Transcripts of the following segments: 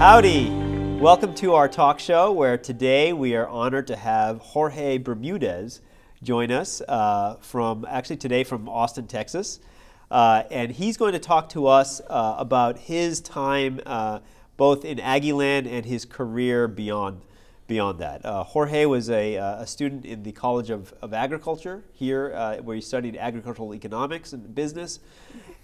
Howdy! Welcome to our talk show where today we are honored to have Jorge Bermudez join us uh, from, actually today from Austin, Texas. Uh, and he's going to talk to us uh, about his time uh, both in Aggieland and his career beyond, beyond that. Uh, Jorge was a, uh, a, student in the College of, of Agriculture here where he studied agricultural economics and business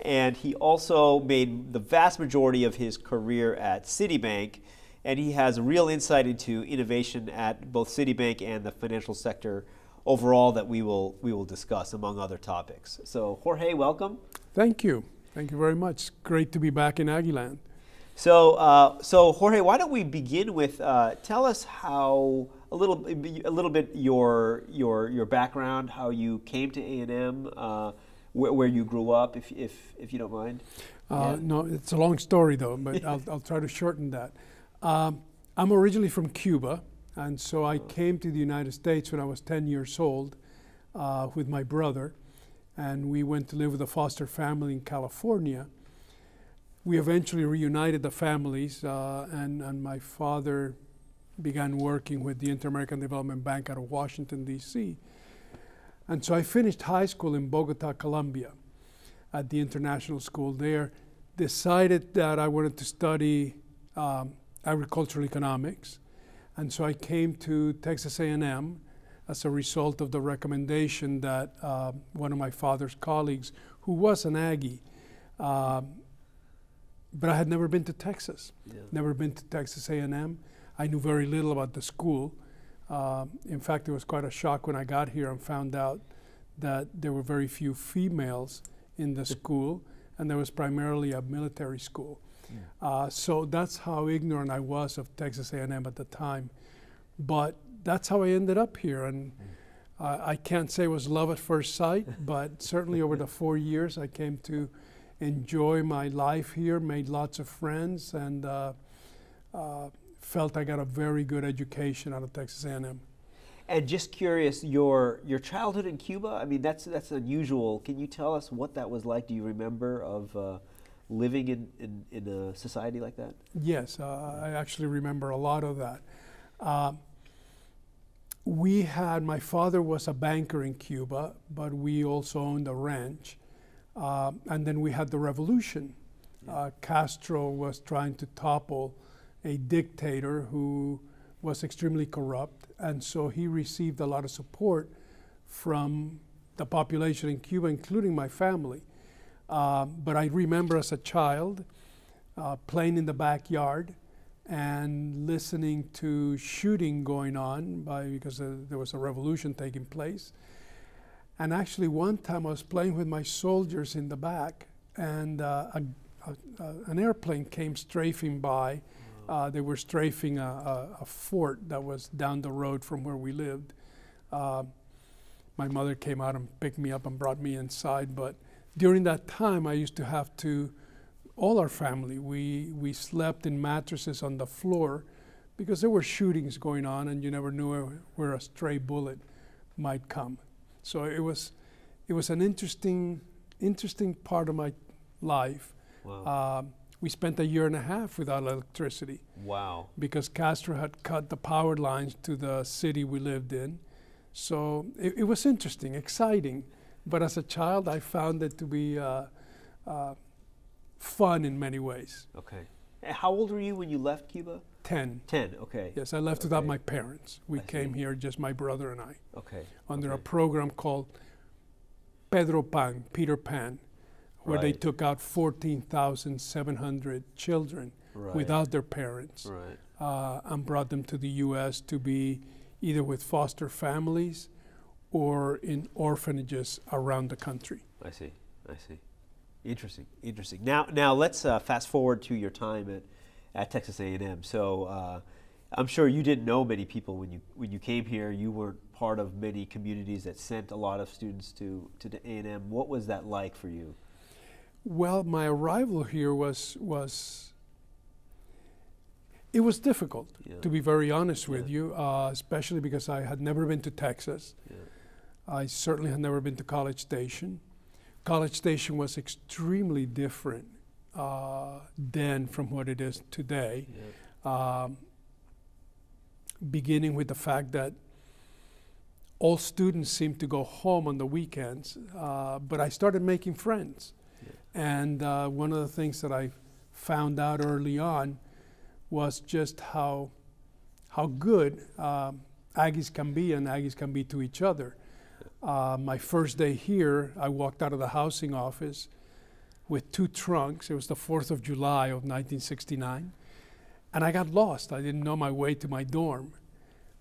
and he also made the vast majority of his career at Citibank, and he has a real insight into innovation at both Citibank and the financial sector overall that we will we will discuss among other topics. So Jorge, welcome. Thank you. Thank you very much. Great to be back in Aggieland. So, uh, so Jorge, why don't we begin with uh, tell us how a little a little bit your your your background, how you came to A and M. Uh, where, where you grew up, if, if, if you don't mind? Uh, yeah. No, it's a long story though, but I'll, I'll try to shorten that. Um, I'm originally from Cuba, and so I came to the United States when I was 10 years old uh, with my brother, and we went to live with a foster family in California. We eventually reunited the families, uh, and, and my father began working with the Inter American Development Bank out of Washington, D.C. And so I finished high school in Bogota, Colombia, at the international school there. Decided that I wanted to study um, agricultural economics, and so I came to Texas A&M as a result of the recommendation that uh, one of my father's colleagues, who was an Aggie, uh, but I had never been to Texas, yeah. never been to Texas A&M. I knew very little about the school. Uh, in fact, it was quite a shock when I got here and found out that there were very few females in the school, and there was primarily a military school. Yeah. Uh, so that's how ignorant I was of Texas A&M at the time. But that's how I ended up here, and mm. uh, I can't say it was love at first sight, but certainly over the four years, I came to enjoy my life here, made lots of friends, and uh, uh felt I got a very good education out of Texas A&M. And just curious, your your childhood in Cuba. I mean, that's that's unusual. Can you tell us what that was like? Do you remember of uh, living in, in, in a society like that? Yes, uh, I actually remember a lot of that. Uh, we had my father was a banker in Cuba, but we also owned a ranch, uh, and then we had the revolution. Uh, Castro was trying to topple a dictator who was extremely corrupt, and so he received a lot of support from the population in Cuba, including my family. Uh, but I remember as a child uh, playing in the backyard and listening to shooting going on by, because uh, there was a revolution taking place. And actually, one time I was playing with my soldiers in the back, and uh, a, a, an airplane came strafing by uh, they were strafing a, a, fort that was down the road from where we lived. Uh, my mother came out and picked me up and brought me inside. But during that time, I used to have to, all our family, we, we slept in mattresses on the floor because there were shootings going on and you never knew where, where a stray bullet might come. So it was, it was an interesting, interesting part of my life. Wow. Um, we spent a year and a half without electricity. Wow. Because Castro had cut the power lines to the city we lived in. So it, it was interesting, exciting. But as a child, I found it to be uh, uh, fun in many ways. Okay. How old were you when you left Cuba? 10. 10, okay. Yes, I left okay. without my parents. We I came see. here, just my brother and I. Okay. Under okay. a program called Pedro Pan, Peter Pan where right. they took out 14,700 children right. without their parents right. uh, and brought them to the U.S. to be either with foster families or in orphanages around the country. I see. I see. Interesting. Interesting. Now, now let's uh, fast forward to your time at, at Texas A&M. So uh, I'm sure you didn't know many people when you when you came here. You weren't part of many communities that sent a lot of students to to A&M. What was that like for you? Well, my arrival here was was it was difficult yeah. to be very honest with you, uh, especially because I had never been to Texas. Yeah. I certainly had never been to College Station. College Station was extremely different uh, then from what it is today. um, beginning with the fact that all students seem to go home on the weekends, uh, but I started making friends. And uh, one of the things that I found out early on was just how, how good um, Aggies can be and Aggies can be to each other. Uh, my first day here, I walked out of the housing office with two trunks. It was the 4th of July of 1969. And I got lost. I didn't know my way to my dorm.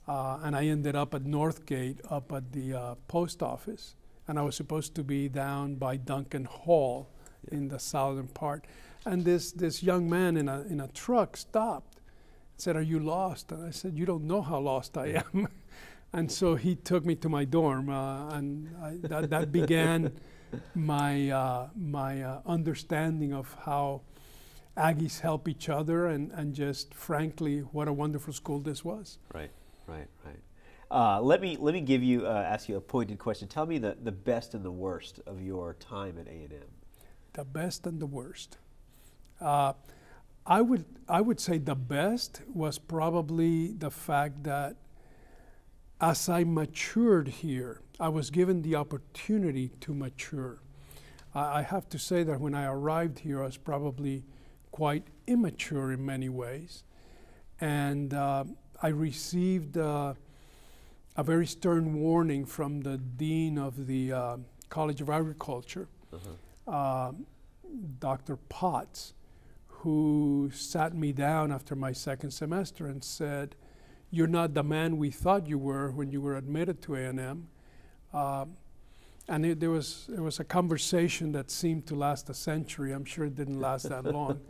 Uh, and I ended up at Northgate, up at the uh, post office. And I was supposed to be down by Duncan Hall yeah. in the southern part. And this, this young man in a, in a truck stopped and said, Are you lost? And I said, You don't know how lost I am. and so he took me to my dorm. Uh, and I, that, that began my, uh, my uh, understanding of how Aggies help each other and, and just frankly, what a wonderful school this was. Right. Right, right. Uh, let me let me give you uh, ask you a pointed question. Tell me the, the best and the worst of your time at A and M. The best and the worst. Uh, I would I would say the best was probably the fact that as I matured here, I was given the opportunity to mature. I have to say that when I arrived here, I was probably quite immature in many ways, and uh, I received uh, a very stern warning from the dean of the uh, College of Agriculture, uh-huh. Dr. Potts, who sat me down after my second semester and said, "You're not the man we thought you were when you were admitted to A&M." Um, and it, there was there was a conversation that seemed to last a century. I'm sure it didn't last that long.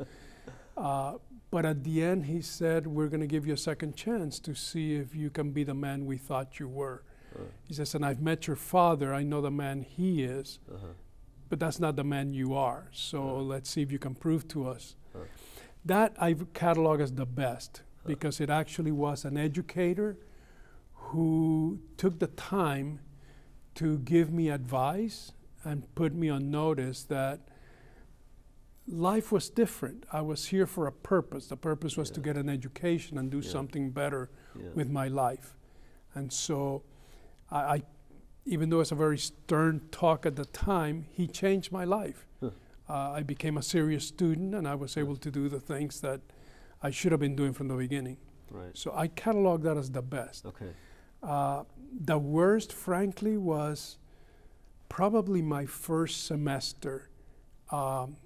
Uh, but at the end, he said, We're going to give you a second chance to see if you can be the man we thought you were. Uh. He says, And I've met your father. I know the man he is, uh-huh. but that's not the man you are. So uh-huh. let's see if you can prove to us. Uh. That I catalog as the best because it actually was an educator who took the time to give me advice and put me on notice that life was different. I was here for a purpose. The purpose was yeah. to get an education and do yeah. something better yeah. with my life. And so, I, I, even though it's a very stern talk at the time, he changed my life. Huh. Uh, I became a serious student, and I was able to do the things that I should have been doing from the beginning. Right. So I catalog that as the best. Okay. Uh, the worst, frankly, was probably my first semester. Um,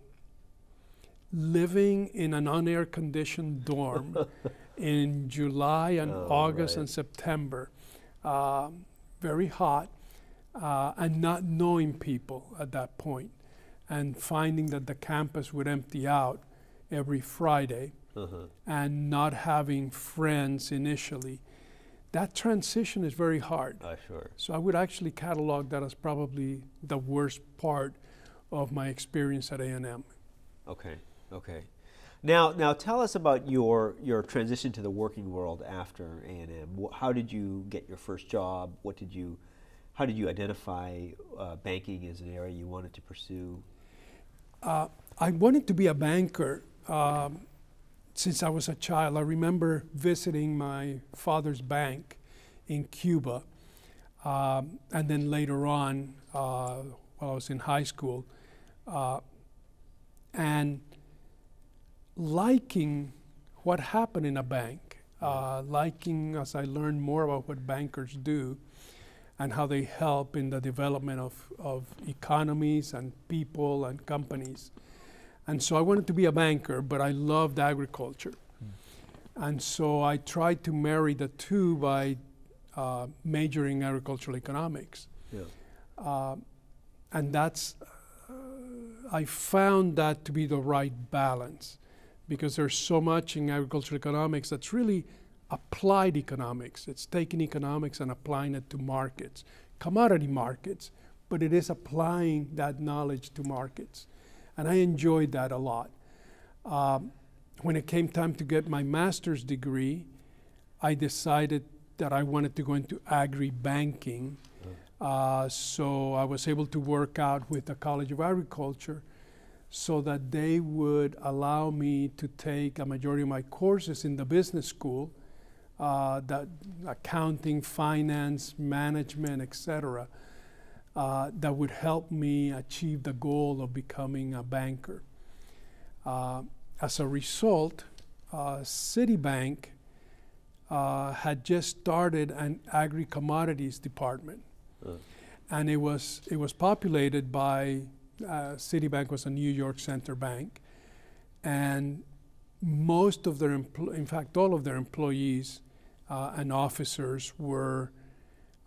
living in an unair conditioned dorm in July and oh, August right. and September, uh, very hot, uh, and not knowing people at that point, and finding that the campus would empty out every Friday, uh-huh. and not having friends initially. That transition is very hard. Uh, sure. So I would actually catalog that as probably the worst part of my experience at A&M. Okay. Okay. Now, now tell us about your your transition to the working world after A and M. How did you get your first job? What did you, how did you identify uh, banking as an area you wanted to pursue? Uh, I wanted to be a banker um, since I was a child. I remember visiting my father's bank in Cuba, um, and then later on, uh, while I was in high school, uh, and liking what happened in a bank, uh, liking as I learned more about what bankers do and how they help in the development of, of economies and people and companies. And so I wanted to be a banker, but I loved agriculture. Mm. And so I tried to marry the two by uh, majoring in agricultural economics. Yeah. Uh, and that's, uh, I found that to be the right balance because there's so much in agricultural economics that's really applied economics. It's taking economics and applying it to markets, commodity markets, but it is applying that knowledge to markets. And I enjoyed that a lot. Um, when it came time to get my master's degree, I decided that I wanted to go into agri banking. Uh, so I was able to work out with the College of Agriculture so that they would allow me to take a majority of my courses in the business school, uh, that accounting, finance, management, etc., uh, that would help me achieve the goal of becoming a banker. Uh, as a result, uh, Citibank uh, had just started an agri commodities department, and it was it was populated by uh, Citibank was a New York Center bank, and most of their, in fact, all of their employees uh, and officers were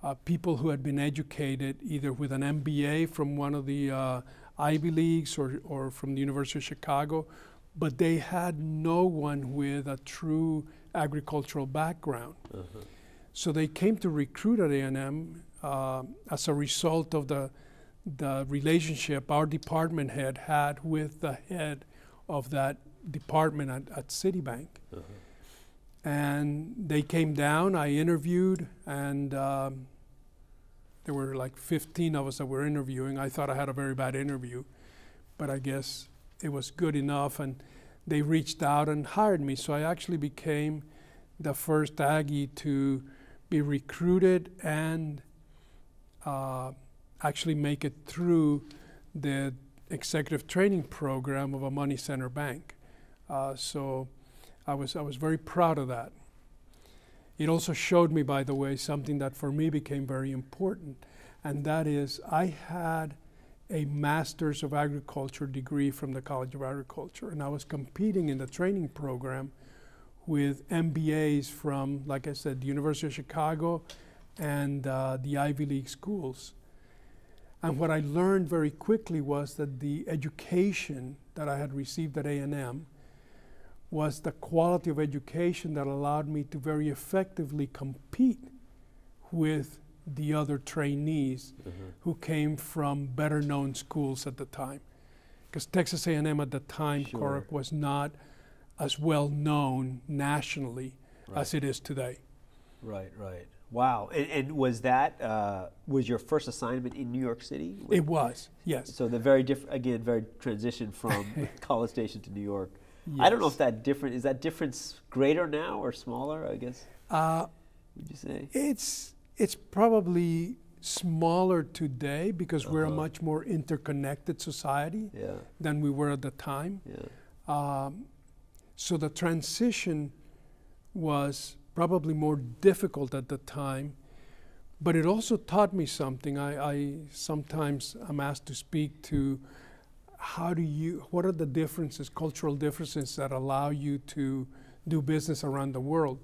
uh, people who had been educated either with an MBA from one of the uh, Ivy Leagues or, or from the University of Chicago, but they had no one with a true agricultural background. Uh-huh. So they came to recruit at A&M uh, as a result of the the relationship our department head had with the head of that department at, at Citibank. Uh-huh. And they came down, I interviewed, and um, there were like 15 of us that were interviewing. I thought I had a very bad interview, but I guess it was good enough. And they reached out and hired me. So I actually became the first Aggie to be recruited and uh, actually make it through the executive training program of a money center bank. Uh, so I was, I was very proud of that. It also showed me, by the way, something that for me became very important, and that is I had a Master's of Agriculture degree from the College of Agriculture, and I was competing in the training program with MBAs from, like I said, the University of Chicago and uh, the Ivy League schools. And what I learned very quickly was that the education that I had received at A&M was the quality of education that allowed me to very effectively compete with the other trainees Uh-huh. who came from better known schools at the time. Because Texas A&M at the time, Sure. Korok, was not as well known nationally as it is today. Right, right. Wow. And, and was that uh, was your first assignment in New York City? It was, yes. So the very different again, very transition from College Station to New York. I don't know if Yes. that different is that difference greater now or smaller? I guess Uh, would you say? It's it's probably smaller today because we're a Uh-huh. much more interconnected society Yeah, than we were at the time. yeah. Um, so the transition was probably more difficult at the time, but it also taught me something. I, I sometimes am asked to speak to how do you, what are the differences, cultural differences that allow you to do business around the world?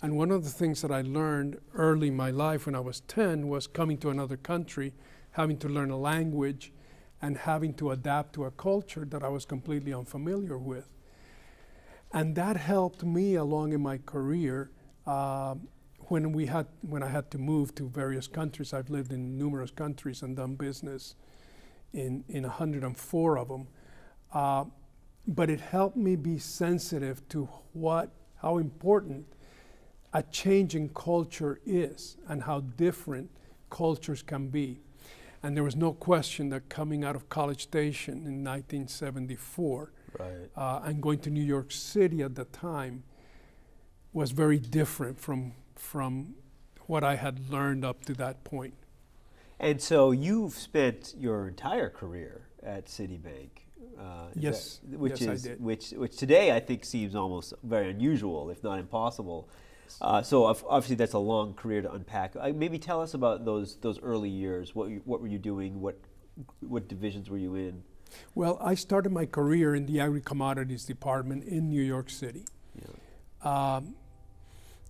And one of the things that I learned early in my life when I was 10 was coming to another country, having to learn a language, and having to adapt to a culture that I was completely unfamiliar with. And that helped me along in my career. Um, when we had, when I had to move to various countries, I've lived in numerous countries and done business in in 104 of them. Uh, but it helped me be sensitive to what, how important a change in culture is and how different cultures can be. And there was no question that coming out of College Station in 1974 Right. uh, and going to New York City at the time was very different from, from what I had learned up to that point. And so you've spent your entire career at Citibank. Uh, Yes, that- which yes, I is did. which which today I think seems almost very unusual, if not impossible. Uh, so obviously that's a long career to unpack. Uh, maybe tell us about those those early years. What you, what were you doing? What what divisions were you in? Well, I started my career in the agri commodities department in New York City. Yeah. Um,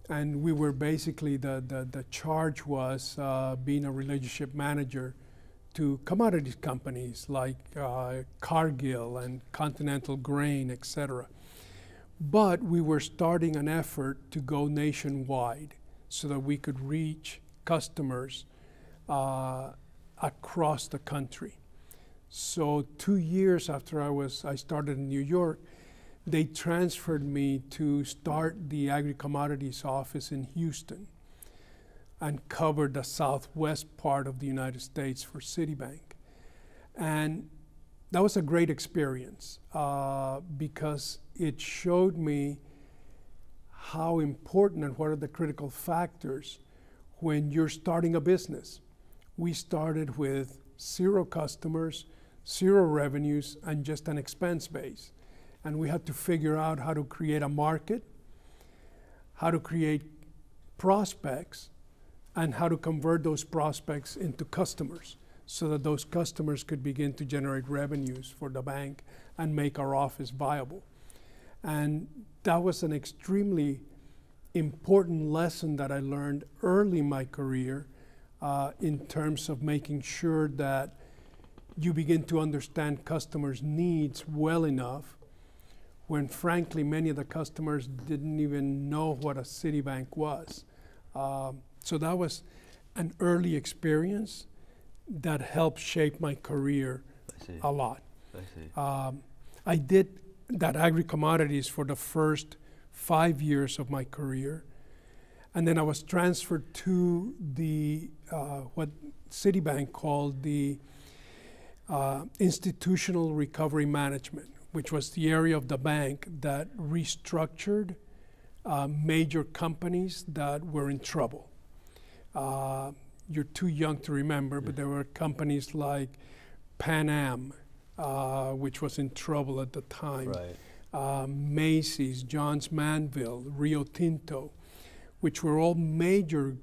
and we were basically, the, the, the charge was uh, being a relationship manager to commodities companies like uh, Cargill and Continental Grain, et cetera. But we were starting an effort to go nationwide so that we could reach customers uh, across the country. So two years after I was, I started in New York, they transferred me to start the agri commodities office in Houston and cover the southwest part of the United States for Citibank. And that was a great experience uh, because it showed me how important and what are the critical factors when you're starting a business. We started with zero customers, zero revenues, and just an expense base. And we had to figure out how to create a market, how to create prospects, and how to convert those prospects into customers so that those customers could begin to generate revenues for the bank and make our office viable. And that was an extremely important lesson that I learned early in my career uh, in terms of making sure that you begin to understand customers' needs well enough when frankly many of the customers didn't even know what a Citibank was. Um, so that was an early experience that helped shape my career a lot. I see. Um, I did that agri commodities for the first five years of my career. And then I was transferred to the uh, what Citibank called the uh, institutional recovery management, which was the area of the bank that restructured uh, major companies that were in trouble. Uh, you're too young to remember, but there were companies like Pan Am, uh, which was in trouble at the time, Right. uh, Macy's, Johns Manville, Rio Tinto, which were all major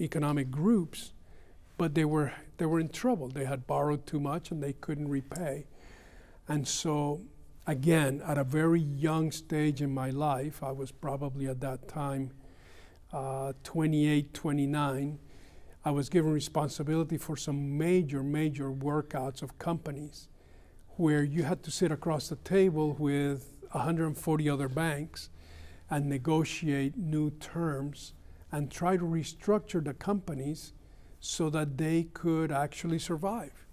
economic groups, but they were they were in trouble. They had borrowed too much and they couldn't repay. And so, again, at a very young stage in my life, I was probably at that time uh, 28, 29. I was given responsibility for some major, major workouts of companies where you had to sit across the table with 140 other banks and negotiate new terms and try to restructure the companies so that they could actually survive,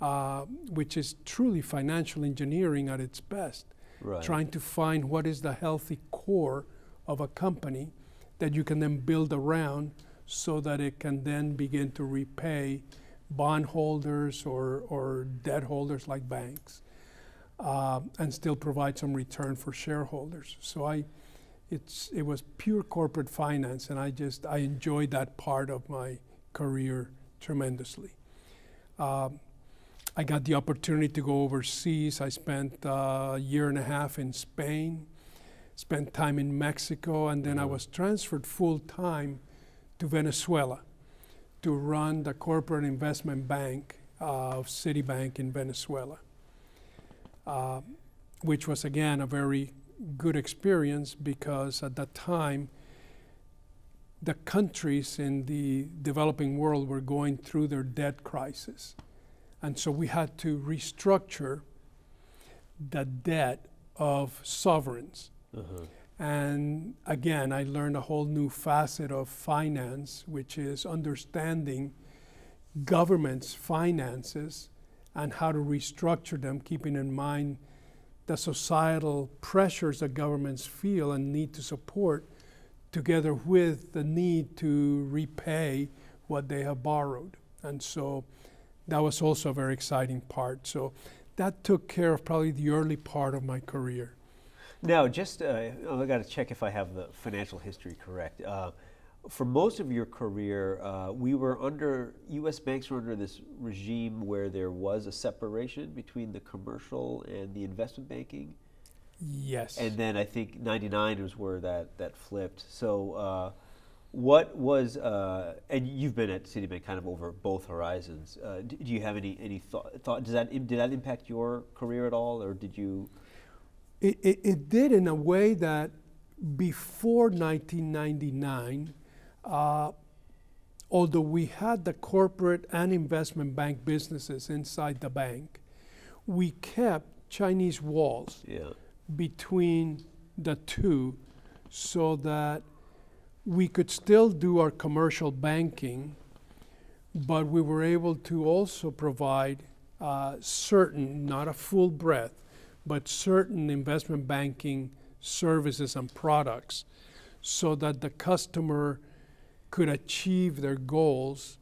uh, which is truly financial engineering at its best. Right. Trying to find what is the healthy core of a company that you can then build around so that it can then begin to repay bondholders or, or debt holders like banks uh, and still provide some return for shareholders. So I, it's, it was pure corporate finance and I just, I enjoyed that part of my career tremendously. Um, I got the opportunity to go overseas. I spent uh, a year and a half in Spain, spent time in Mexico, and then I was transferred full time to Venezuela to run the corporate investment bank uh, of Citibank in Venezuela, uh, which was again a very good experience because at that time the countries in the developing world were going through their debt crisis. And so we had to restructure the debt of sovereigns. Uh-huh. And again, I learned a whole new facet of finance, which is understanding government's finances and how to restructure them, keeping in mind the societal pressures that governments feel and need to support, together with the need to repay what they have borrowed. And so that was also a very exciting part. So that took care of probably the early part of my career. Now, just uh, I got to check if I have the financial history correct. Uh, for most of your career, uh, we were under U.S. banks were under this regime where there was a separation between the commercial and the investment banking, Yes. and then I think '99 was where that that flipped. So, uh, what was uh, and you've been at Citibank kind of over both horizons. Uh, do you have any any thought? thought does that did that impact your career at all, or did you? It, it, it did in a way that before 1999, uh, although we had the corporate and investment bank businesses inside the bank, we kept Chinese walls Yeah. between the two so that we could still do our commercial banking, but we were able to also provide uh, certain, not a full breadth, but certain investment banking services and products so that the customer could achieve their goals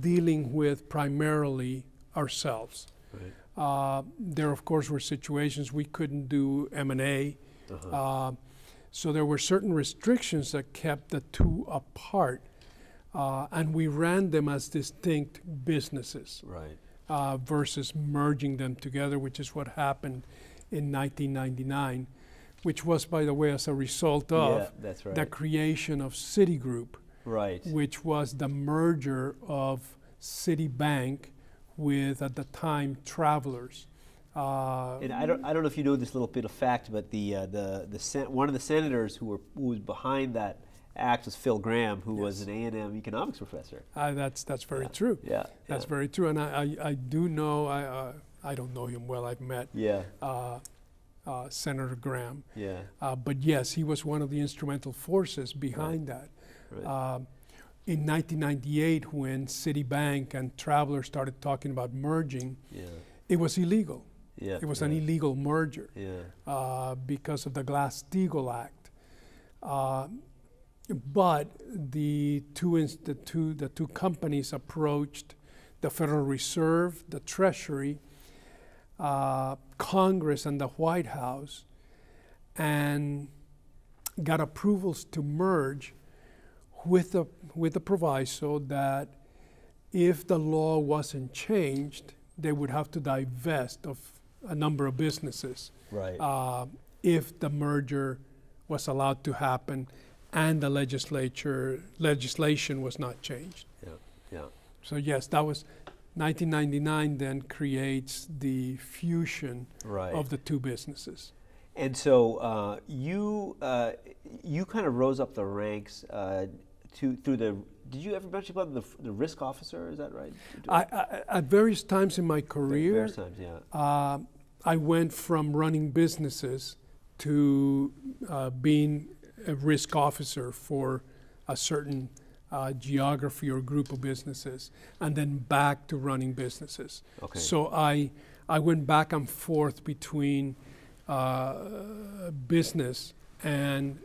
dealing with primarily ourselves. Right. Uh, there, of course, were situations we couldn't do M&A. Uh-huh. Uh, so there were certain restrictions that kept the two apart. Uh, and we ran them as distinct businesses Right. uh, versus merging them together, which is what happened in 1999, which was, by the way, as a result of yeah, that's right. the creation of Citigroup, right. which was the merger of Citibank with, at the time, Travelers. Uh, And I don't, I don't know if you know this little bit of fact, but the, uh, the, the sen- one of the senators who, were, who was behind that act was Phil Gramm, who was an A&M economics professor. uh, that's that's very Yeah. true. Yeah. That's yeah. very true, and I, I, I do know I uh, I don't know him well. I've met Yeah, uh, uh, Senator Gramm, yeah. uh, but yes, he was one of the instrumental forces behind that. Right. Um, in 1998, when Citibank and Travelers started talking about merging, yeah. it was illegal. Yeah. It was yeah. an illegal merger Yeah. uh, because of the Glass-Steagall Act. Uh, but the two, ins- the, two, the two companies approached the Federal Reserve, the Treasury, uh, Congress, and the White House and got approvals to merge with the, with the proviso that if the law wasn't changed, they would have to divest of a number of businesses Right. uh, if the merger was allowed to happen and the legislature legislation was not changed. yeah. Yeah. So yes, that was 1999. Then creates the fusion Right. of the two businesses. And so uh, you uh, you kind of rose up the ranks uh, to through the. Did you ever mention about the, the risk officer? Is that right? I, I, at various times in my career, Various times, yeah. I went from running businesses to uh, being a risk officer for a certain uh, geography or group of businesses, and then back to running businesses. Okay. So I, I went back and forth between uh, business and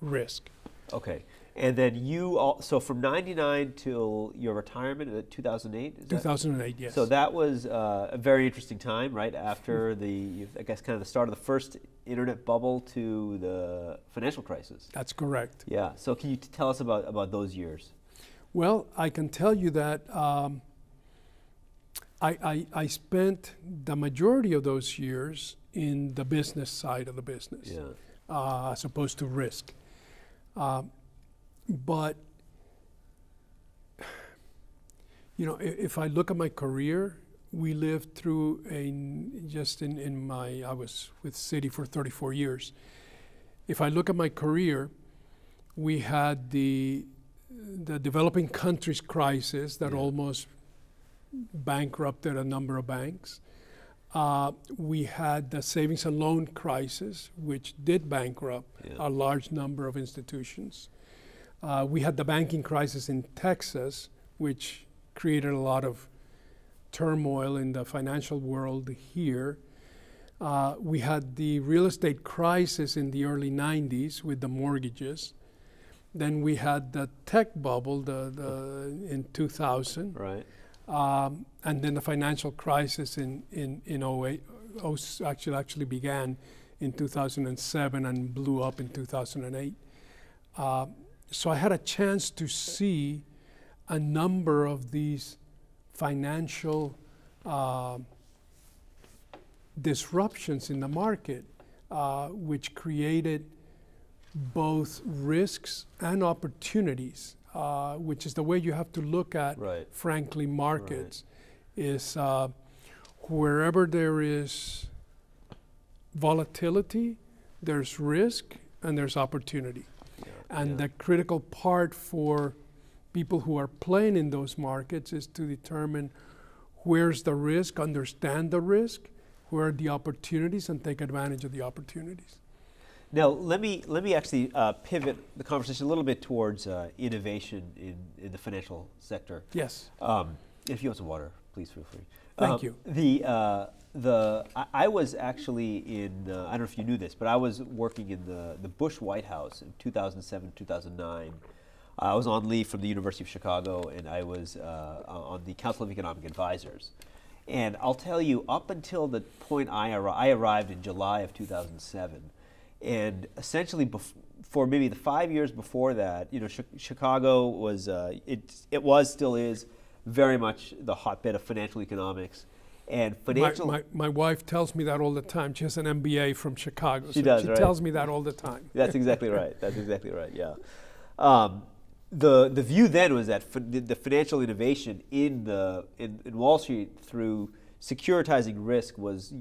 risk. Okay. And then you all, so from 99 till your retirement in 2008? Is that- 2008, yes. So that was uh, a very interesting time, right after the, I guess, kind of the start of the first internet bubble to the financial crisis. That's correct. Yeah. So can you tell us about, about those years? Well, I can tell you that um, I, I, I spent the majority of those years in the business side of the business, Yeah. uh, as opposed to risk. Um, but you know, if, if I look at my career, we lived through a just in, in my I was with Citi for 34 years. If I look at my career, we had the the developing countries crisis that Yeah. almost bankrupted a number of banks. Uh, we had the savings and loan crisis, which did bankrupt Yeah. a large number of institutions. Uh, we had the banking crisis in Texas, which created a lot of turmoil in the financial world here. Uh, we had the real estate crisis in the early 90s with the mortgages. Then we had the tech bubble the, the, in 2000. Right. Um, and then the financial crisis in, in, in 08, oh, actually, actually began in 2007 and blew up in 2008. Uh, so I had a chance to see a number of these financial uh, disruptions in the market, uh, which created both risks and opportunities, uh, which is the way you have to look at, Right. frankly, markets, is uh, wherever there is volatility, there's risk and there's opportunity. And yeah. the critical part for people who are playing in those markets is to determine where's the risk, understand the risk, where are the opportunities, and take advantage of the opportunities. Now, let me let me actually uh, pivot the conversation a little bit towards uh, innovation in, in the financial sector. Yes. Um, if you want some water, please feel free. Thank Um, you. The uh, the I, I was actually in uh, I don't know if you knew this, but I was working in the the Bush White House in 2007 2009. I was on leave from the University of Chicago, and I was uh, on the Council of Economic Advisors. And I'll tell you, up until the point I, I arrived in July of 2007, and essentially for maybe the five years before that, you know, Chi- Chicago was uh, it it was still is very much the hotbed of financial economics, and My, financial. my, my wife tells me that all the time. She has an MBA from Chicago. She so does, She right? tells me that all the time. That's exactly right. That's exactly right. Yeah. Um, the the view then was that the, the financial innovation in the in, in Wall Street through securitizing risk was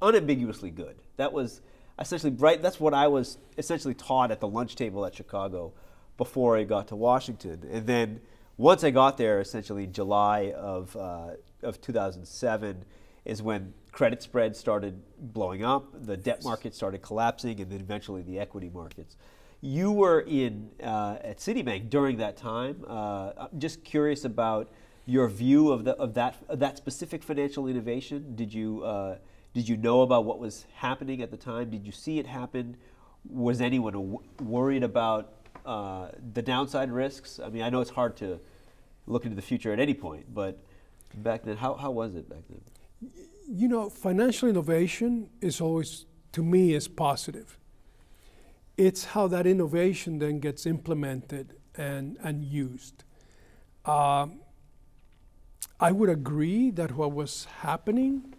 unambiguously good. That was essentially right. That's what I was essentially taught at the lunch table at Chicago before I got to Washington, and then once I got there, essentially July of uh, of 2007 is when credit spreads started blowing up, the debt market started collapsing, and then eventually the equity markets. You were in uh, at Citibank during that time. Uh, I'm just curious about your view of the of that of that specific financial innovation. Did you uh, did you know about what was happening at the time? Did you see it happen? Was anyone worried about uh, the downside risks? I mean, I know it's hard to look into the future at any point, but back then, how, how was it back then? You know, financial innovation is always, to me, is positive. It's how that innovation then gets implemented and, and used. Um, I would agree that what was happening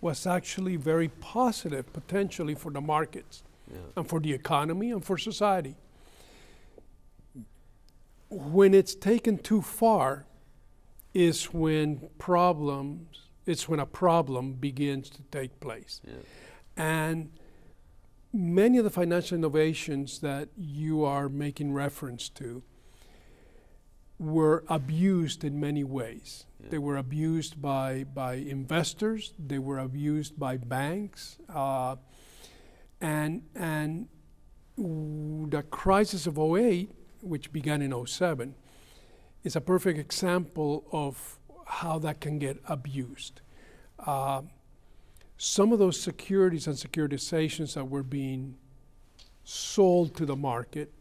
was actually very positive potentially for the markets Yeah. and for the economy and for society. When it's taken too far is when problems, it's when a problem begins to take place. Yeah. And many of the financial innovations that you are making reference to were abused in many ways. Yeah. They were abused by, by investors, they were abused by banks, uh, and, and the crisis of 08, which began in 07, is a perfect example of how that can get abused. Uh, some of those securities and securitizations that were being sold to the market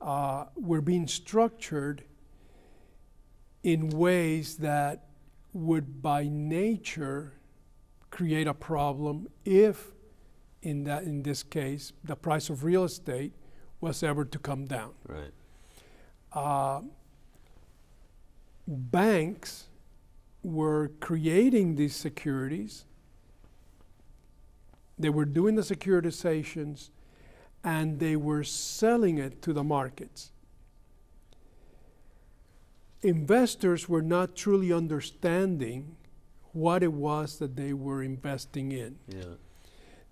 uh, were being structured in ways that would by nature create a problem if in that in this case the price of real estate was ever to come down Right. uh, banks were creating these securities. They were doing the securitizations and they were selling it to the markets. Investors were not truly understanding what it was that they were investing in Yeah.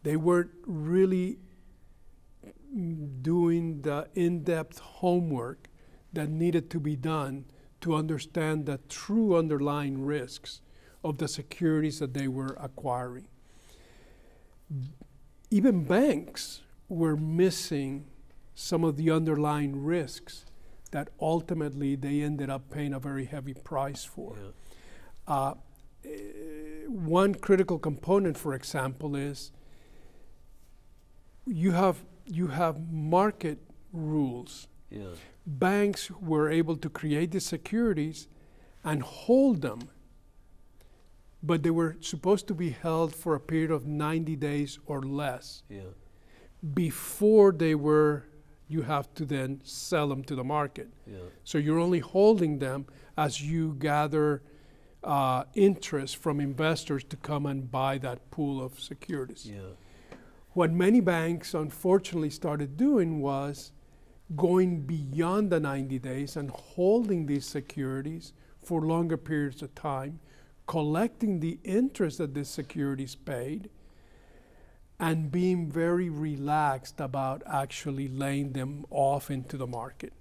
they weren't really doing the in-depth homework that needed to be done to understand the true underlying risks of the securities that they were acquiring. Even banks were missing some of the underlying risks that ultimately they ended up paying a very heavy price for. Yeah. Uh, one critical component, for example, is you have you have market rules. Yeah. Banks were able to create the securities and hold them, but they were supposed to be held for a period of 90 days or less Yeah. before they were you have to then sell them to the market. Yeah. So you're only holding them as you gather uh, interest from investors to come and buy that pool of securities. Yeah. What many banks unfortunately started doing was going beyond the 90 days and holding these securities for longer periods of time, collecting the interest that these securities paid, and being very relaxed about actually laying them off into the market.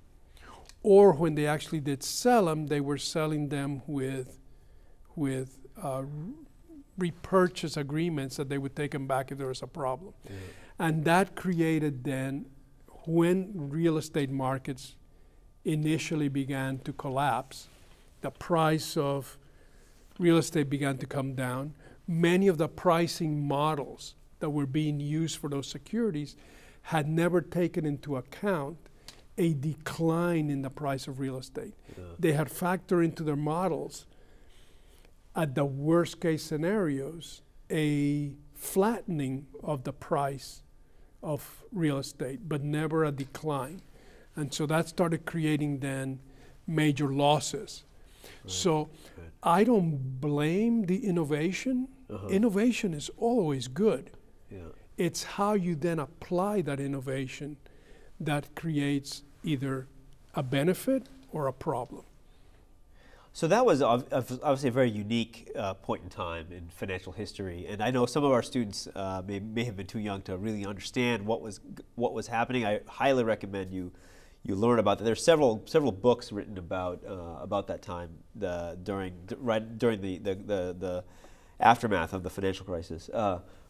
Or when they actually did sell them, they were selling them with, with uh, repurchase agreements that they would take them back if there was a problem. Yeah. And that created then, when real estate markets initially began to collapse, the price of real estate began to come down. Many of the pricing models that were being used for those securities had never taken into account a decline in the price of real estate. Yeah. They had factored into their models at the worst case scenarios, a flattening of the price of real estate, but never a decline. And so that started creating then major losses. So Good. I don't blame the innovation. Uh-huh. Innovation is always good. Yeah. It's how you then apply that innovation that creates either a benefit or a problem. So that was ob- ob- obviously a very unique uh, point in time in financial history, and I know some of our students uh, may, may have been too young to really understand what was what was happening. I highly recommend you you learn about that. There's several several books written about uh, about that time the, during right during the, the, the, the aftermath of the financial crisis.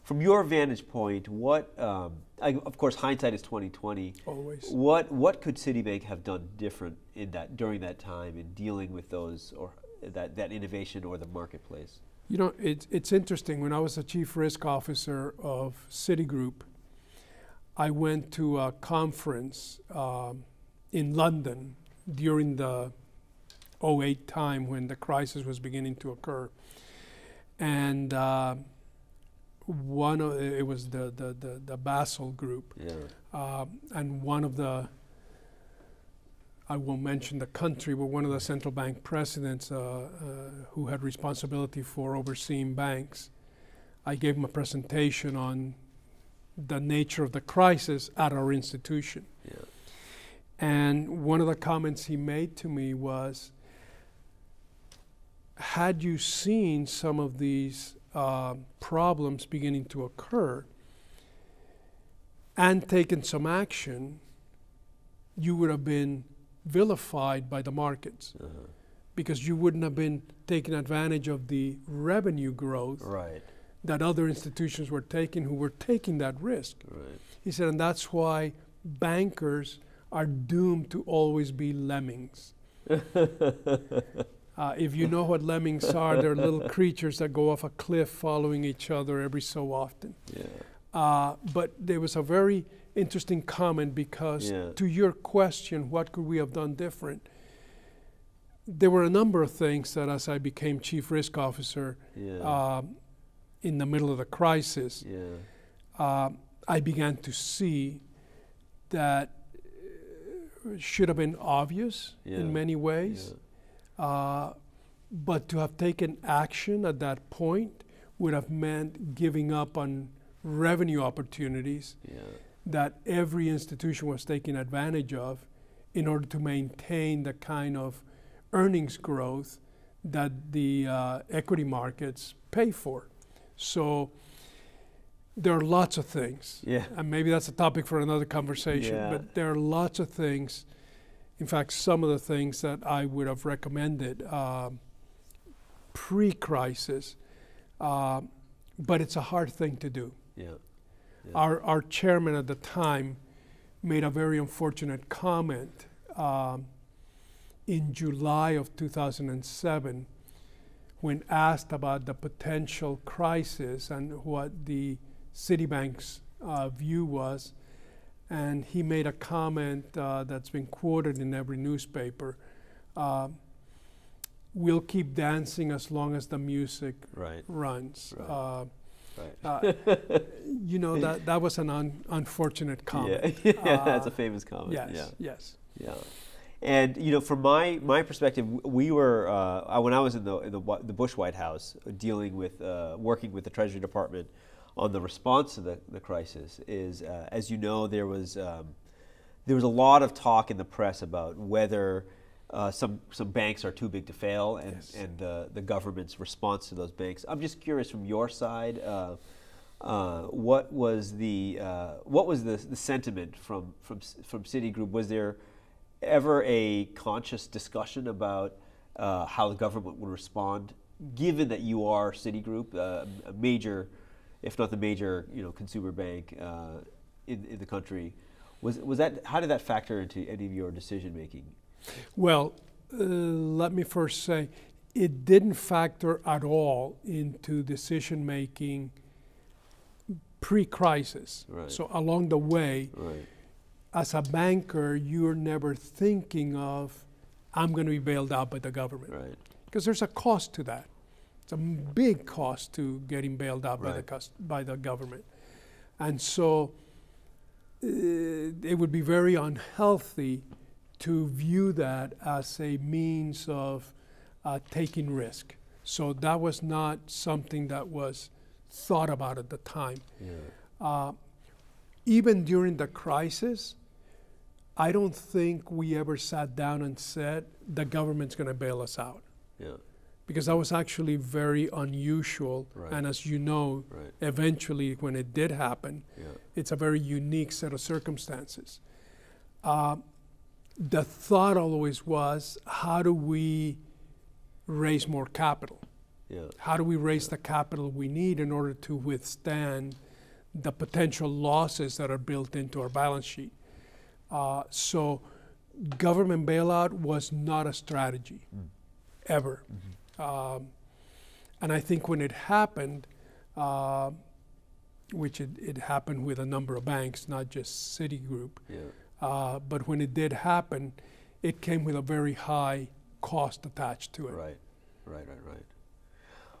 From your vantage point, what um, I, of course hindsight is 2020. Always. What what could Citibank have done different in that during that time in dealing with those or that, that innovation or the marketplace? You know, it's, it's interesting. When I was the chief risk officer of Citigroup, I went to a conference um, in London during the 08 time when the crisis was beginning to occur. And uh, one of it was the, the, the, the Basel group. Yeah. Uh, and one of the, I won't mention the country, but one of the central bank presidents uh, uh, who had responsibility for overseeing banks, I gave him a presentation on the nature of the crisis at our institution. Yeah. And one of the comments he made to me was Had you seen some of these uh, problems beginning to occur and taken some action, you would have been vilified by the markets Uh-huh. because you wouldn't have been taking advantage of the revenue growth Right. that other institutions were taking who were taking that risk. Right. He said, and that's why bankers are doomed to always be lemmings. Uh, if you know what lemmings are, they're little creatures that go off a cliff following each other every so often. Yeah. Uh, but there was a very interesting comment because, Yeah. to your question, what could we have done different? There were a number of things that, as I became chief risk officer Yeah. um, in the middle of the crisis, yeah. uh, I began to see that uh, should have been obvious in many ways. Uh, but to have taken action at that point would have meant giving up on revenue opportunities Yeah. that every institution was taking advantage of in order to maintain the kind of earnings growth that the uh, equity markets pay for. So there are lots of things Yeah. and maybe that's a topic for another conversation. Yeah. But there are lots of things. In fact, some of the things that I would have recommended um, pre-crisis, um, but it's a hard thing to do. Yeah. Yeah. Our our chairman at the time made a very unfortunate comment um, in July of 2007 when asked about the potential crisis and what the Citibank's uh, view was. And he made a comment uh, that's been quoted in every newspaper. Um, we'll keep dancing as long as the music Right. runs. Right. Uh, Right. uh, you know that that was an un- unfortunate comment. Yeah. yeah. That's Uh, a famous comment. Yes, Yeah. yes. Yeah, and you know, from my my perspective, we were uh, when I was in the in the, the Bush White House, uh, dealing with uh, working with the Treasury Department on the response to the, the crisis. Is uh, as you know, there was um, there was a lot of talk in the press about whether uh, some some banks are too big to fail, and Yes. and the the government's response to those banks. I'm just curious from your side. Uh, uh, what was the uh, what was the, the sentiment from from from Citigroup? Was there ever a conscious discussion about uh, how the government would respond, given that you are Citigroup, uh, a major, if not the major, you know, consumer bank uh, in in the country? Was was that how did that factor into any of your decision making? Well, uh, let me first say, it didn't factor at all into decision making pre-crisis. Right. So along the way, Right. as a banker, you're never thinking of, I'm going to be bailed out by the government. Right. Because there's a cost to that. A big cost to getting bailed out by the Right. by the government, and so uh, it would be very unhealthy to view that as a means of uh, taking risk. So that was not something that was thought about at the time. Yeah. Uh, even during the crisis, I don't think we ever sat down and said the government's going to bail us out Yeah. Because that was actually very unusual. Right. And as you know, Right. eventually, when it did happen, Yeah. it's a very unique set of circumstances. Uh, the thought always was how do we raise more capital? Yeah. How do we raise the capital we need in order to withstand the potential losses that are built into our balance sheet? Uh, so, government bailout was not a strategy ever. Um, and I think when it happened, uh, which it, it happened with a number of banks, not just Citigroup, Yeah. uh, but when it did happen, it came with a very high cost attached to it. Right, right, right, right.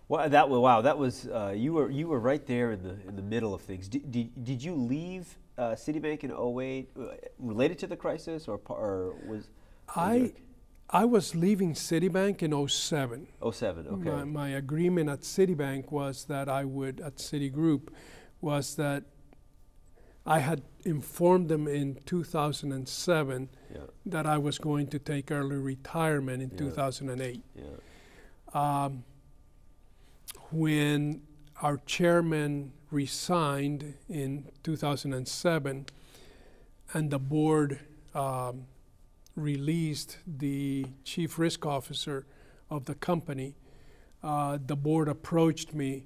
Well, that wa- wow, that was uh, you were you were right there in the in the middle of things. Did, did, did you leave uh, Citibank in 08 uh, related to the crisis or or was was I I was leaving Citibank in 07. 07? Okay. My, my agreement at Citibank was that I would, at Citigroup, was that I had informed them in 2007 yeah, that I was going to take early retirement in Yeah. 2008. yeah, Um, when our chairman resigned in 2007 and the board um, released the chief risk officer of the company, uh, the board approached me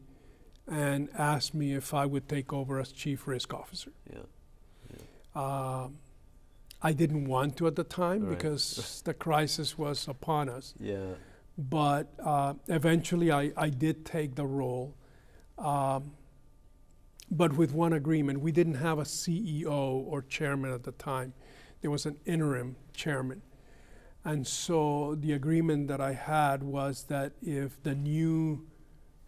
and asked me if I would take over as chief risk officer. yeah, Um, I didn't want to at the time Right. because the crisis was upon us yeah, but uh, eventually I, I did take the role. Um, but with one agreement, we didn't have a CEO or chairman at the time. There was an interim chairman. And so the agreement that I had was that if the new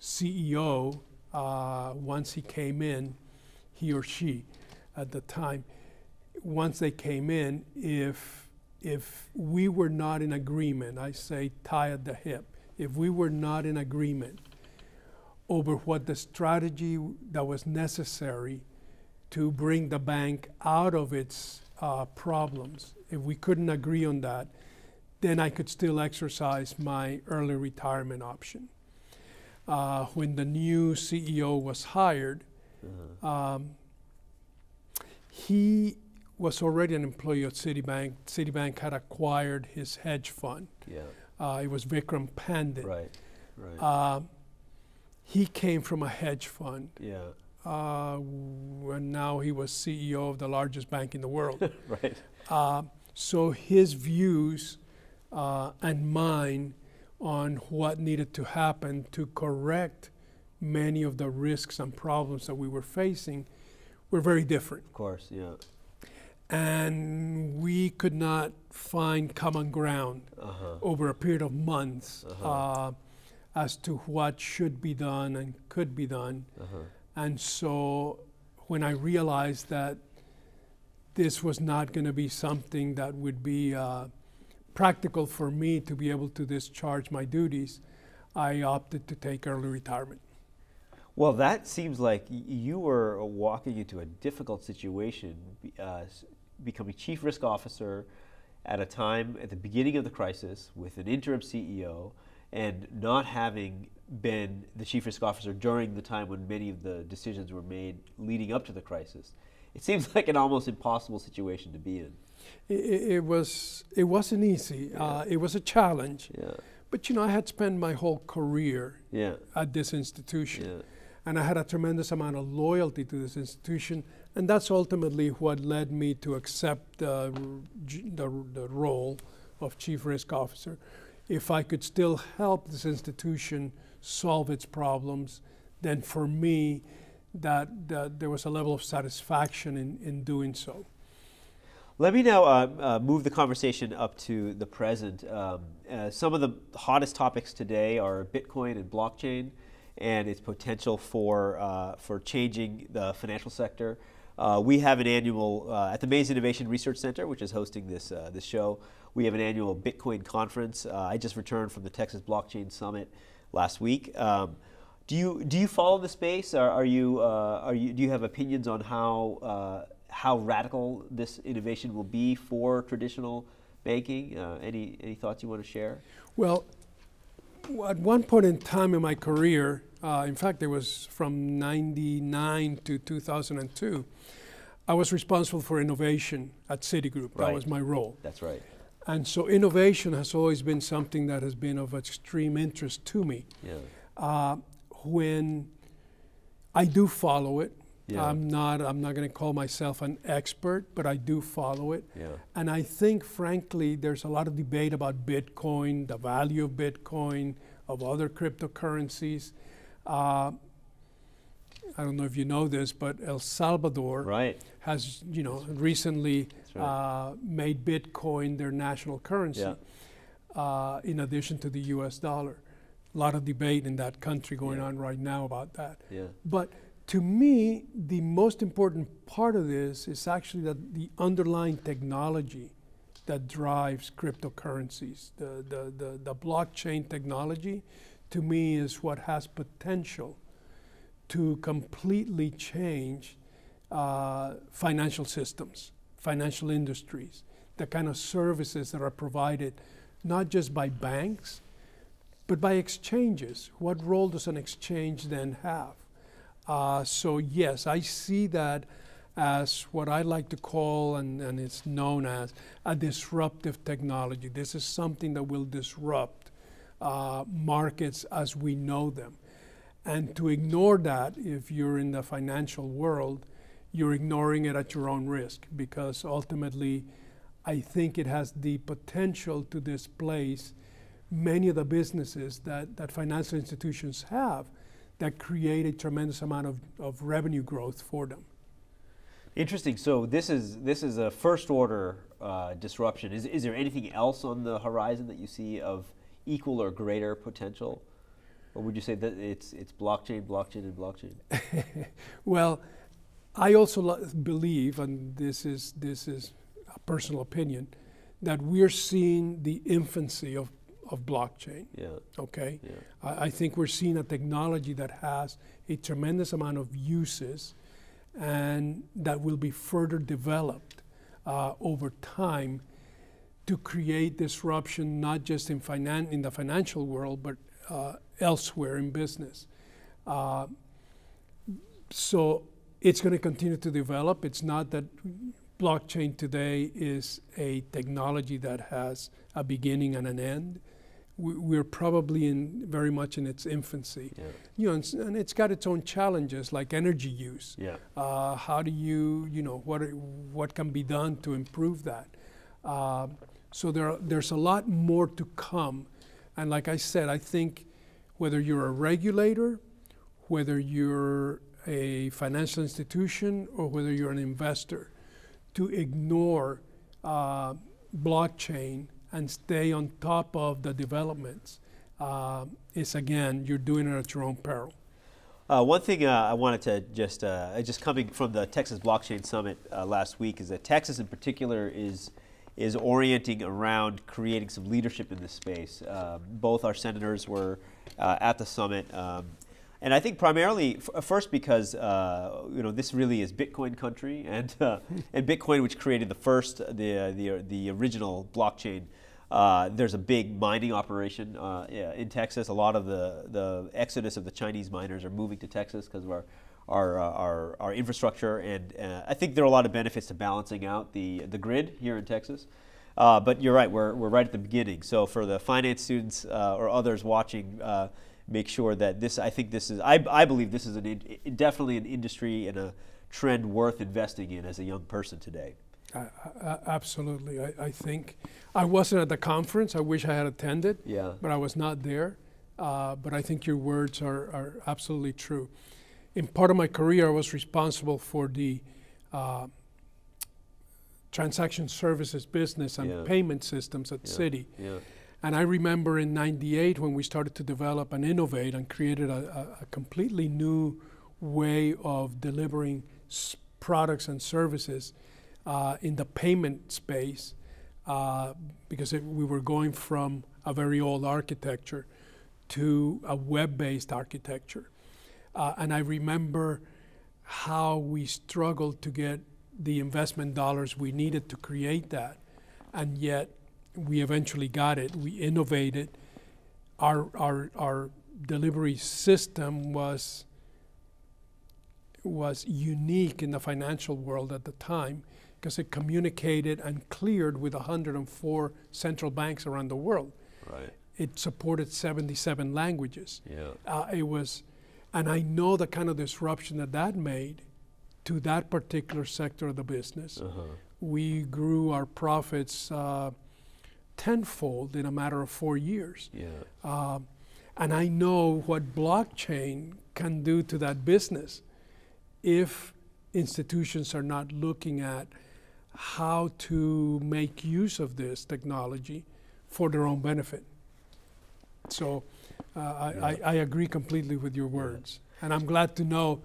CEO, uh, once he came in, he or she at the time, once they came in, if if we were not in agreement, I say tie at the hip, if we were not in agreement over what the strategy that was necessary to bring the bank out of its uh, problems, if we couldn't agree on that, then I could still exercise my early retirement option. Uh, when the new CEO was hired, uh-huh. um, he was already an employee of Citibank. Citibank had acquired his hedge fund. yeah, Uh, it was Vikram Pandit. right, right, Uh, he came from a hedge fund, yeah, uh, and now he was CEO of the largest bank in the world. right, Uh, so his views uh, and mine on what needed to happen to correct many of the risks and problems that we were facing were very different. of course, yeah, And we could not find common ground uh huh, over a period of months Uh-huh. uh, as to what should be done and could be done. uh huh, And so when I realized that this was not going to be something that would be uh, practical for me to be able to discharge my duties, I opted to take early retirement. Well, that seems like you were walking into a difficult situation, uh, becoming chief risk officer at a time at the beginning of the crisis with an interim CEO and not having been the chief risk officer during the time when many of the decisions were made leading up to the crisis. It seems like an almost impossible situation to be in. It, it, was it wasn't easy. Uh, it was a challenge. Yeah, But you know, I had spent my whole career yeah, at this institution. yeah, and I had a tremendous amount of loyalty to this institution, and that's ultimately what led me to accept j- the, the role of chief risk officer. If I could still help this institution solve its problems, then for me, that, that there was a level of satisfaction in, in doing so. Let me now uh, uh, move the conversation up to the present. Um, uh, some of the hottest topics today are Bitcoin and blockchain and its potential for, uh, for changing the financial sector. Uh, we have an annual, uh, at the Mays Innovation Research Center, which is hosting this, this show, we have an annual Bitcoin conference. I just returned from the Texas Blockchain Summit last week. Um, do you do you follow the space? Are, are you uh, are you do you have opinions on how uh, how radical this innovation will be for traditional banking? Uh, any any thoughts you want to share? Well, at one point in time in my career, uh, in fact, it was from '99 to 2002. I was responsible for innovation at Citigroup. Right. That was my role. That's right. And so innovation has always been something that has been of extreme interest to me. Yeah. Uh, when I do follow it. Yeah. I'm not I'm not going to call myself an expert, but I do follow it. Yeah. And I think frankly there's a lot of debate about Bitcoin, the value of Bitcoin, of other cryptocurrencies. Uh, I don't know if you know this, but El Salvador right. has, you know, recently right. uh, made Bitcoin their national currency, yeah. uh, in addition to the U.S. dollar a lot of debate in that country going yeah. on right now about that. Yeah. But to me, the most important part of this is actually that the underlying technology that drives cryptocurrencies, the, the, the, the blockchain technology, to me is what has potential to completely change uh, financial systems, financial industries, the kind of services that are provided not just by banks, but by exchanges, what role does an exchange then have? Uh, so yes, I see that as what I like to call, and, and it's known as, a disruptive technology. This is something that will disrupt uh, markets as we know them. And to ignore that, if you're in the financial world, you're ignoring it at your own risk because ultimately, I think it has the potential to displace many of the businesses that, that financial institutions have that create a tremendous amount of, of revenue growth for them. Interesting. So this is this is a first order uh, disruption. Is, is there anything else on the horizon that you see of equal or greater potential, or would you say that it's it's blockchain, blockchain, and blockchain? well, I also believe, and this is this is a personal opinion, that we're seeing the infancy of of blockchain. Yeah. Okay. Yeah. I, I, think we're seeing a technology that has a tremendous amount of uses, and that will be further developed uh, over time to create disruption not just in finan- in the financial world but uh, elsewhere in business. Uh, so it's going to continue to develop. It's not that blockchain today is a technology that has a beginning and an end we're probably in very much in its infancy. Yeah. You know, and, and, it's got its own challenges like energy use. Yeah. Uh, how do you, you know, what what can be done to improve that? Uh, so there, there's a lot more to come, and like I said, I think whether you're a regulator, whether you're a financial institution, or whether you're an investor, to ignore uh, blockchain and stay on top of the developments uh, is again you're doing it at your own peril. Uh, one thing uh, I wanted to just uh, just coming from the Texas Blockchain Summit uh, last week is that Texas in particular is is orienting around creating some leadership in this space. Uh, both our senators were at the summit. Um, and I think primarily, f- first because uh, you know this really is Bitcoin country, and uh, and Bitcoin, which created the first, the the the original blockchain. Uh, there's a big mining operation uh, in Texas. A lot of the the exodus of the Chinese miners are moving to Texas because of our our, uh, our, our infrastructure, and uh, I think there are a lot of benefits to balancing out the the grid here in Texas. but you're right, we're, we're right at the beginning. So for the finance students or others watching make sure that this, I think this is, I, I believe this is an in, definitely an industry and a trend worth investing in as a young person today. Absolutely. I, I, think I wasn't at the conference. I wish I had attended, yeah. but I was not there. Uh, but I think your words are, are absolutely true. In part of my career, I was responsible for the uh, transaction services business and Yeah. payment systems at Yeah. Citi. Yeah. And I remember in 98 when we started to develop and innovate and created a, a, a completely new way of delivering products and services uh, in the payment space uh, because it, we were going from a very old architecture to a web based architecture. Uh, and I remember how we struggled to get the investment dollars we needed to create that. And yet, we eventually got it. We innovated. Our, our, our delivery system was, was unique in the financial world at the time because it communicated and cleared with 104 central banks around the world. Right. It supported 77 languages. Yeah. Uh, it was, and I know the kind of disruption that that made to that particular sector of the business. Uh-huh. We grew our profits uh, tenfold in a matter of four years. Yeah. Um, and I know what blockchain can do to that business if institutions are not looking at how to make use of this technology for their own benefit. So uh, I, I, I agree completely with your words. And I'm glad to know,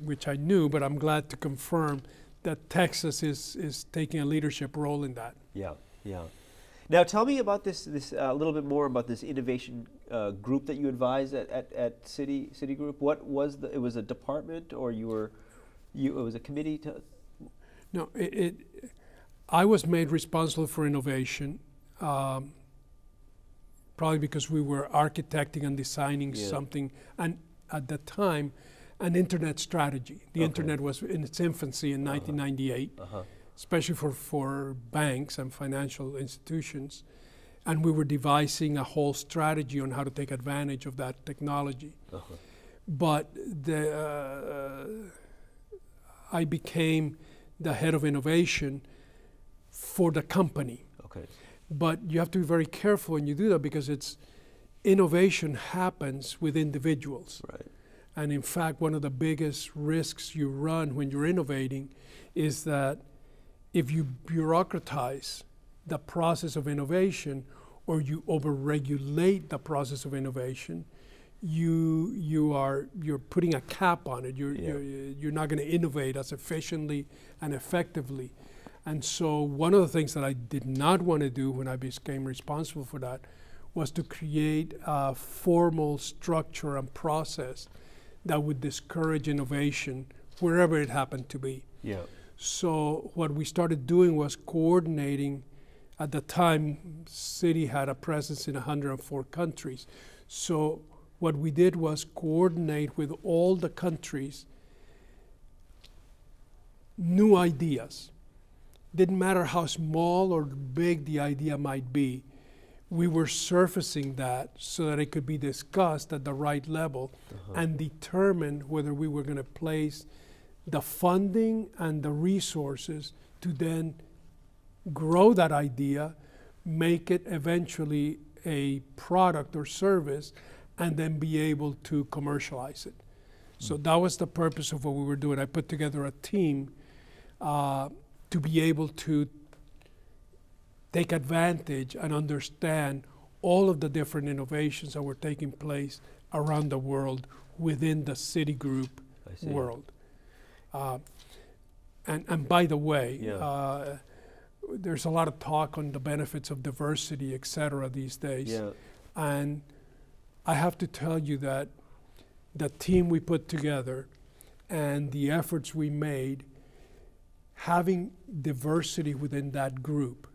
which I knew, but I'm glad to confirm that Texas is, is taking a leadership role in that. Yeah, yeah. Now tell me about this, this a little bit more about this innovation uh, group that you advised at, at, at Citi Citigroup. What was the? It was a department, or you were, you it was a committee. To, No, it, it, I was made responsible for innovation, um, probably because we were architecting and designing Yeah. something, and at the time, an internet strategy. The Okay. internet was in its infancy in 1998, uh-huh. Especially for, for banks and financial institutions. And we were devising a whole strategy on how to take advantage of that technology Uh-huh. but the, uh, I became the head of innovation for the company. Okay. But you have to be very careful when you do that because it's innovation happens with individuals. Right. And in fact, one of the biggest risks you run when you're innovating is that if you bureaucratize the process of innovation or you overregulate the process of innovation, you you are you're putting a cap on it. You're Yeah. you're, you're not going to innovate as efficiently and effectively. And so one of the things that I did not want to do when I became responsible for that was to create a formal structure and process that would discourage innovation wherever it happened to be. Yeah. So what we started doing was coordinating. At the time, Citi had a presence in 104 countries. So what we did was coordinate with all the countries new ideas. Didn't matter how small or big the idea might be, we were surfacing that so that it could be discussed at the right level Uh-huh. and determine whether we were going to place the funding and the resources to then grow that idea, make it eventually a product or service, and then be able to commercialize it. So that was the purpose of what we were doing. I put together a team uh, to be able to take advantage and understand all of the different innovations that were taking place around the world within the Citigroup world. Uh, and, and by the way, Yeah. uh, there's a lot of talk on the benefits of diversity, et cetera, these days. Yeah. And I have to tell you that the team we put together and the efforts we made, having diversity within that group,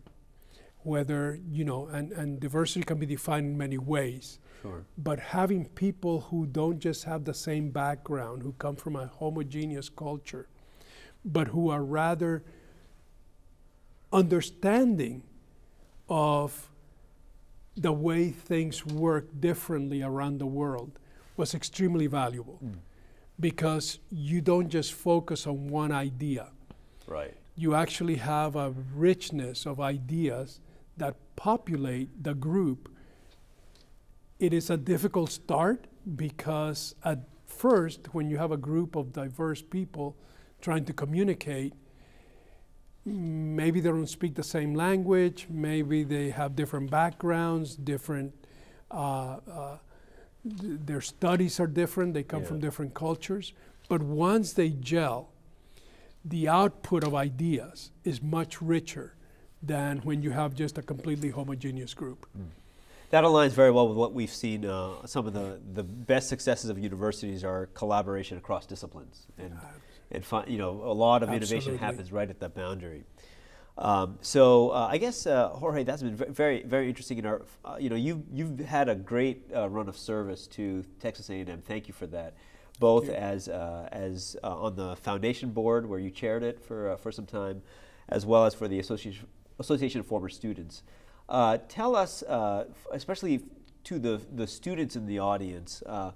whether, you know, and, and diversity can be defined in many ways, Sure. but having people who don't just have the same background, who come from a homogeneous culture, but who are rather understanding of the way things work differently around the world was extremely valuable Mm. because you don't just focus on one idea. Right. You actually have a richness of ideas that populate the group. It is a difficult start because at first, when you have a group of diverse people trying to communicate, maybe they don't speak the same language, maybe they have different backgrounds, different, uh, uh, th- their studies are different, they come Yeah. from different cultures. But once they gel, the output of ideas is much richer than when you have just a completely homogeneous group. That aligns very well with what we've seen. Uh, some of the, the best successes of universities are collaboration across disciplines, and and you know a lot of innovation happens right at that boundary. Um, so uh, I guess uh, Jorge, that's been very very interesting. In our, uh, you know, you've you've had a great uh, run of service to Texas A&M. Thank you for that, both as uh, as uh, on the foundation board where you chaired it for uh, for some time, as well as for the association association of former students. Uh, tell us, uh, especially to the the students in the audience. Uh,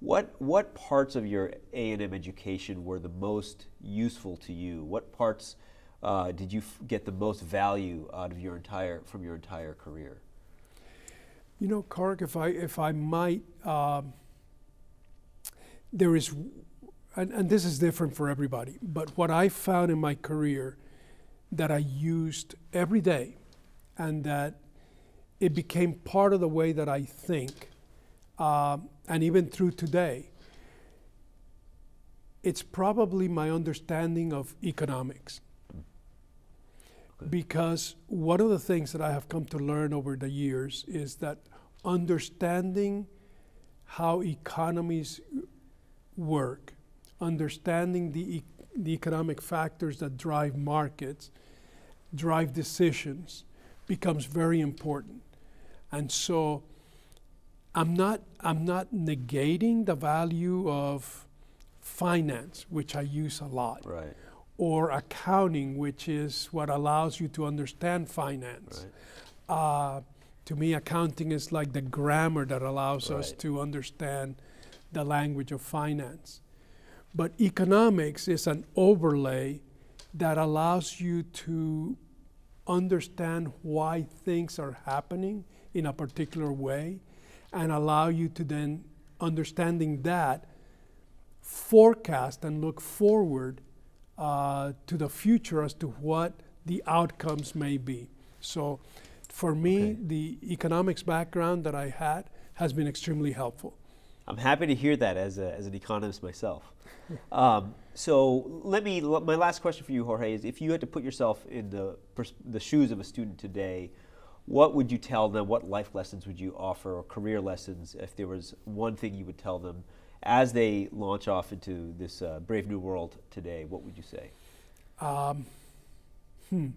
what what parts of your A and M education were the most useful to you? What parts uh, did you get the most value out of your entire from your entire career? You know, Korok, if I if I might, um, there is, and, and this is different for everybody. But what I found in my career that I used every day, and that it became part of the way that I think, um, and even through today, it's probably my understanding of economics. Because one of the things that I have come to learn over the years is that understanding how economies work, understanding the, e- the economic factors that drive markets, drive decisions, becomes very important. And so I'm not, I'm not negating the value of finance, which I use a lot Right. or accounting, which is what allows you to understand finance. Right. Uh, to me, accounting is like the grammar that allows us to understand the language of finance. But economics is an overlay that allows you to understand why things are happening in a particular way and allow you to then, understanding that, forecast and look forward uh, to the future as to what the outcomes may be. So, for me, Okay. the economics background that I had has been extremely helpful. I'm happy to hear that as, a, as an economist myself. Um, so let me. My last question for you, Jorge, is if you had to put yourself in the the shoes of a student today, what would you tell them? What life lessons would you offer, or career lessons, if there was one thing you would tell them as they launch off into this uh, brave new world today? What would you say? Um, hmm.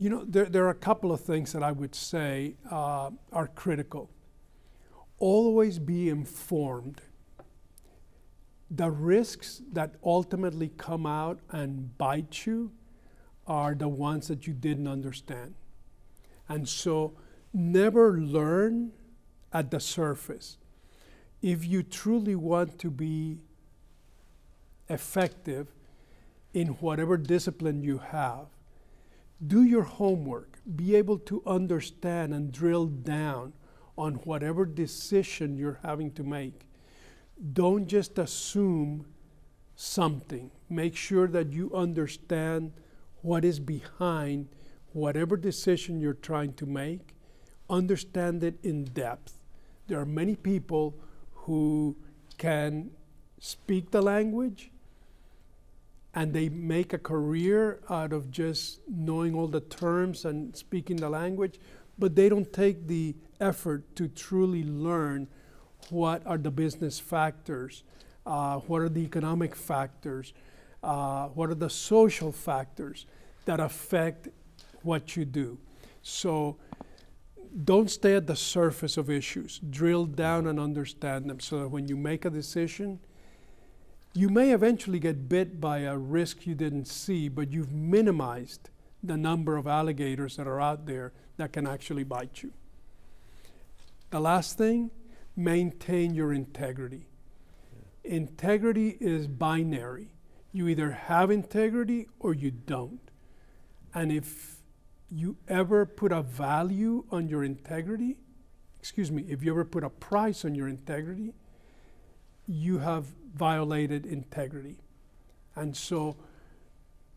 You know, there, there are a couple of things that I would say uh, are critical. Always be informed. The risks that ultimately come out and bite you are the ones that you didn't understand. And so, never learn at the surface. If you truly want to be effective in whatever discipline you have, do your homework. Be able to understand and drill down on whatever decision you're having to make. Don't just assume something. Make sure that you understand what is behind whatever decision you're trying to make. Understand it in depth. There are many people who can speak the language and they make a career out of just knowing all the terms and speaking the language, but they don't take the effort to truly learn what are the business factors, uh, what are the economic factors, uh, what are the social factors that affect what you do. So don't stay at the surface of issues. Drill down and understand them so that when you make a decision, you may eventually get bit by a risk you didn't see, but you've minimized the number of alligators that are out there that can actually bite you. The last thing, maintain your integrity. Integrity is binary. You either have integrity or you don't. And if you ever put a value on your integrity, excuse me, if you ever put a price on your integrity, you have violated integrity. And so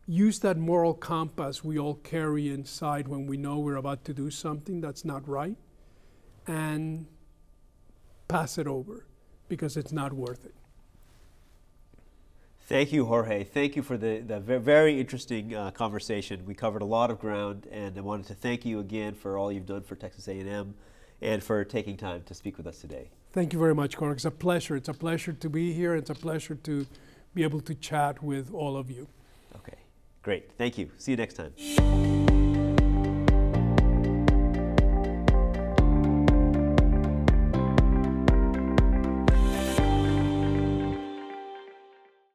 use that moral compass we all carry inside when we know we're about to do something that's not right and pass it over because it's not worth it. Thank you, Jorge. Thank you for the, the very interesting uh, conversation. We covered a lot of ground, and I wanted to thank you again for all you've done for Texas A&M and for taking time to speak with us today. Thank you very much, Korok. It's a pleasure. It's a pleasure to be here. It's a pleasure to be able to chat with all of you. Okay, great. Thank you. See you next time.